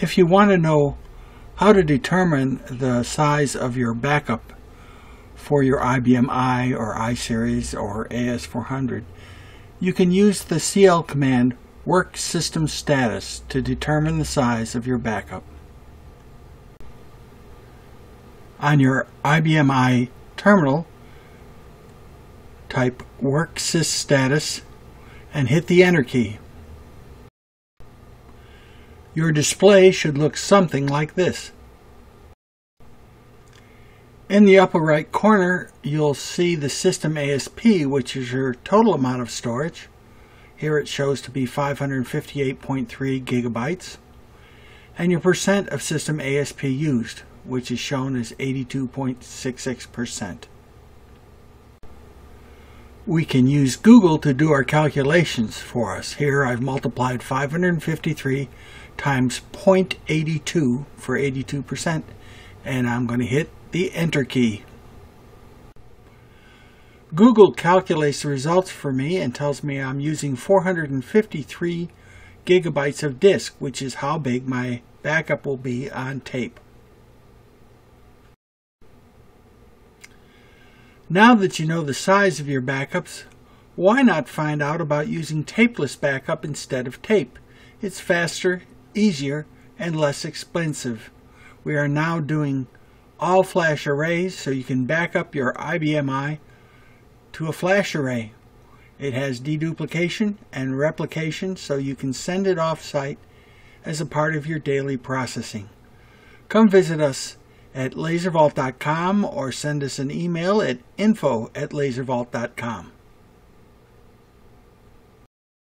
If you want to know how to determine the size of your backup for your IBM i or iSeries or AS400, you can use the CL command work system status to determine the size of your backup. On your IBM i terminal, type work sys status and hit the enter key. Your display should look something like this. In the upper right corner, you'll see the system ASP, which is your total amount of storage. Here it shows to be 558.3 gigabytes. And your percent of system ASP used, which is shown as 82.66%. We can use Google to do our calculations for us. Here I've multiplied 553 times 0.82 for 82% and I'm going to hit the enter key. Google calculates the results for me and tells me I'm using 453 gigabytes of disk, which is how big my backup will be on tape. Now that you know the size of your backups, why not find out about using tapeless backup instead of tape? It's faster, easier, and less expensive. We are now doing all flash arrays so you can back up your IBM i to a flash array. It has deduplication and replication so you can send it off-site as a part of your daily processing. Come visit us at laservault.com or send us an email at info at laservault.com.